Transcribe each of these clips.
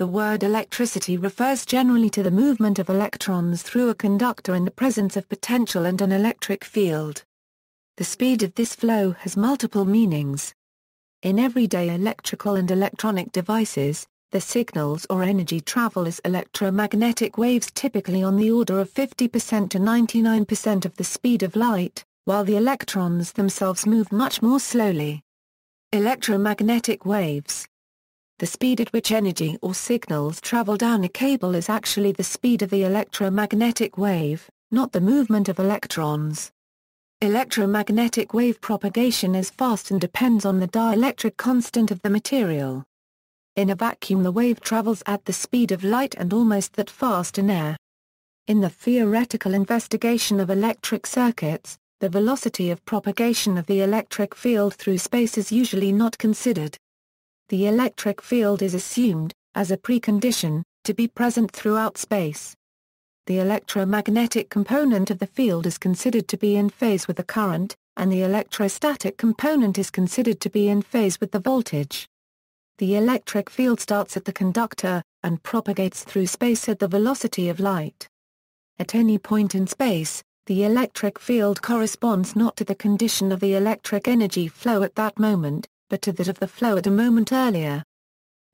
the word electricity refers generally to the movement of electrons through a conductor in the presence of potential and an electric field. The speed of this flow has multiple meanings. In everyday electrical and electronic devices, the signals or energy travel as electromagnetic waves typically on the order of 50% to 99% of the speed of light, while the electrons themselves move much more slowly. Electromagnetic waves The speed at which energy or signals travel down a cable is actually the speed of the electromagnetic wave, not the movement of electrons. Electromagnetic wave propagation is fast and depends on the dielectric constant of the material. In a vacuum the wave travels at the speed of light and almost that fast in air. In the theoretical investigation of electric circuits, the velocity of propagation of the electric field through space is usually not considered. The electric field is assumed, as a precondition, to be present throughout space the electromagnetic component of the field is considered to be in phase with the current, and the electrostatic component is considered to be in phase with the voltage. The electric field starts at the conductor, and propagates through space at the velocity of light. At any point in space, the electric field corresponds not to the condition of the electric energy flow at that moment, but to that of the flow at a moment earlier.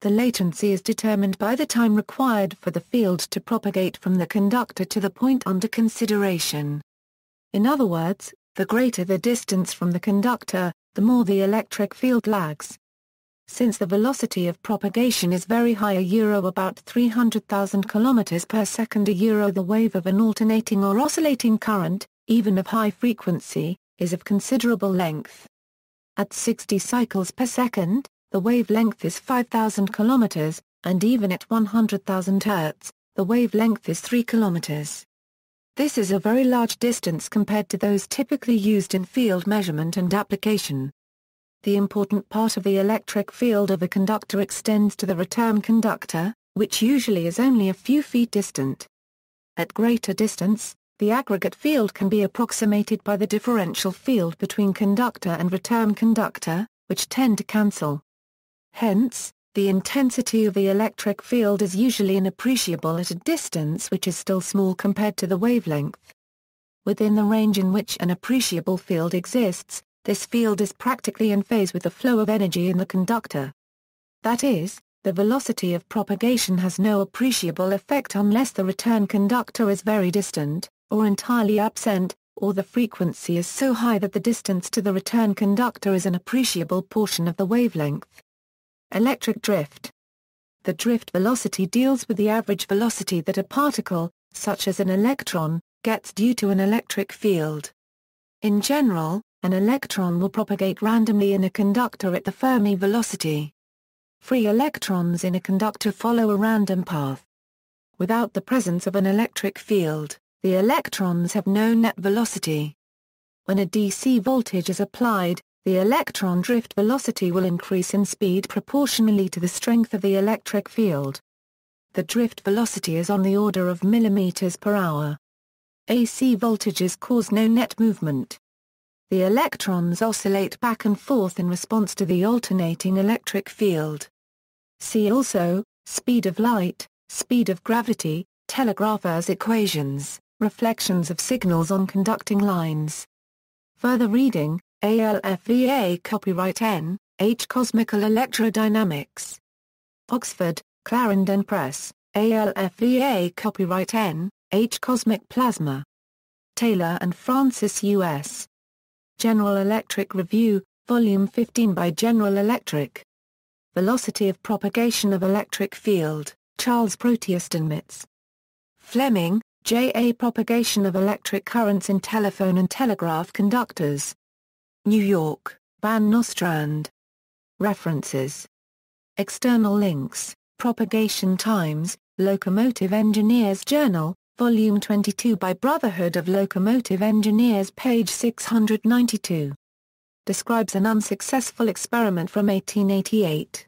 The latency is determined by the time required for the field to propagate from the conductor to the point under consideration. In other words, the greater the distance from the conductor, the more the electric field lags. Since the velocity of propagation is very high a euro about 300,000 km per second a euro the wave of an alternating or oscillating current, even of high frequency, is of considerable length. At 60 cycles per second, the wavelength is 5,000 km, and even at 100,000 Hz, the wavelength is 3 km. This is a very large distance compared to those typically used in field measurement and application. The important part of the electric field of a conductor extends to the return conductor, which usually is only a few feet distant. At greater distance, the aggregate field can be approximated by the differential field between conductor and return conductor, which tend to cancel. Hence, the intensity of the electric field is usually inappreciable at a distance which is still small compared to the wavelength. Within the range in which an appreciable field exists, this field is practically in phase with the flow of energy in the conductor. That is, the velocity of propagation has no appreciable effect unless the return conductor is very distant, or entirely absent, or the frequency is so high that the distance to the return conductor is an appreciable portion of the wavelength. Electric drift. The drift velocity deals with the average velocity that a particle, such as an electron, gets due to an electric field. In general, an electron will propagate randomly in a conductor at the Fermi velocity. Free electrons in a conductor follow a random path. Without the presence of an electric field, the electrons have no net velocity. When a DC voltage is applied, the electron drift velocity will increase in speed proportionally to the strength of the electric field. The drift velocity is on the order of millimeters per hour. AC voltages cause no net movement. The electrons oscillate back and forth in response to the alternating electric field. See also, speed of light, speed of gravity, telegrapher's equations, reflections of signals on conducting lines. Further reading, ALFVA Copyright N, H. Cosmical Electrodynamics. Oxford, Clarendon Press, ALFVA Copyright N, H. Cosmic Plasma. Taylor and Francis U.S. General Electric Review, Volume 15 by General Electric. Velocity of Propagation of Electric Field, Charles Proteus Steinmetz. Fleming, J. A. Propagation of Electric Currents in Telephone and Telegraph Conductors. New York, Van Nostrand. References. External links, Propagation Times, Locomotive Engineers Journal, Volume 22 by Brotherhood of Locomotive Engineers page 692. Describes an unsuccessful experiment from 1888.